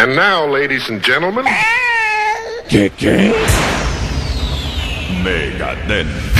And now, ladies and gentlemen, Megaden. Would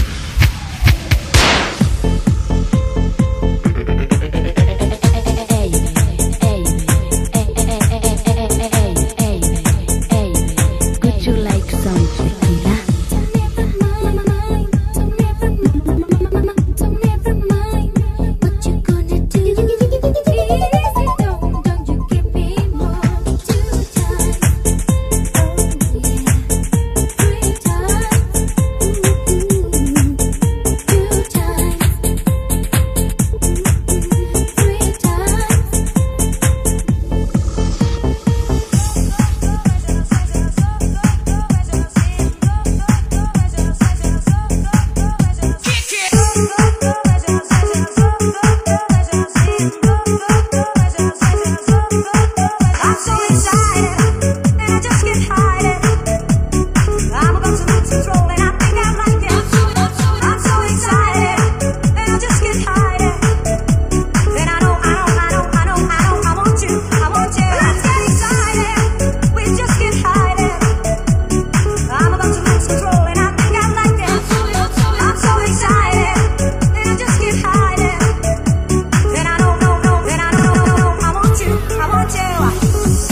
Ooh.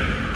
Amen.